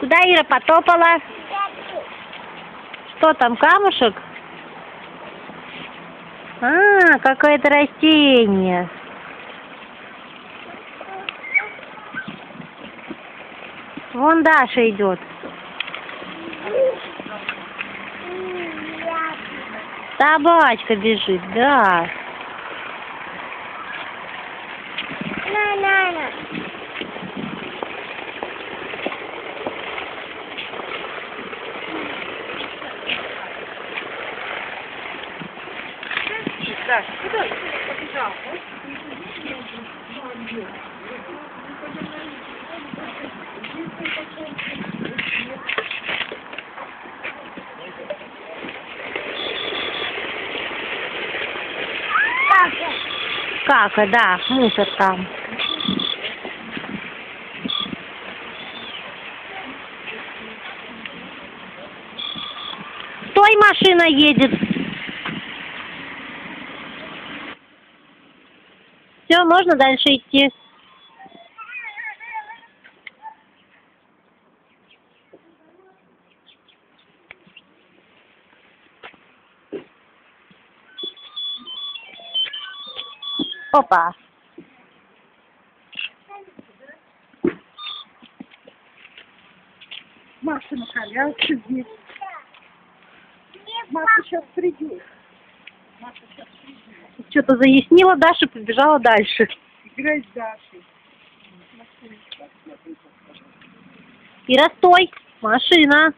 Куда Ира потопала? Что там, камушек? А, какое-то растение. Вон Даша идет. Собачка бежит, да. На-на-на. Даш, куда ты побежал? Кака, да, мусор там. Стой, машина едет. Все, можно дальше идти. Опа. Маша на коляске здесь. Маша сейчас придет. Что-то заяснила Даша, побежала дальше. Играй с Дашей. Ира, стой! Машина!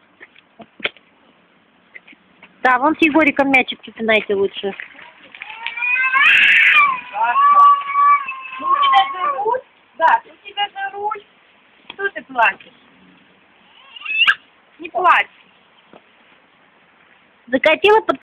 Да, вон с Егориком мячик попинайте лучше. Ну, у тебя же руль. Да, у тебя же руль. Что ты плачешь? Не плачь. Закатила под